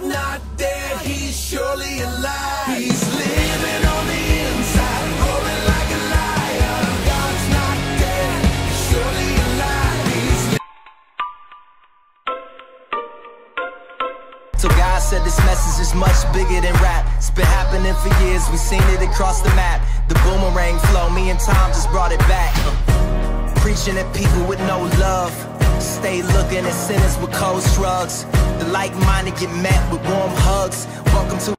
Not dead, he's surely alive. He's living on the inside, roaring like a lion. God's not dead, surely alive. He's So God said this message is much bigger than rap. It's been happening for years, we've seen it across the map. The boomerang flow, me and Tom just brought it back. Preaching at people with no love. Stay looking at sinners with cold shrugs. The like-minded get met with warm hugs. Welcome to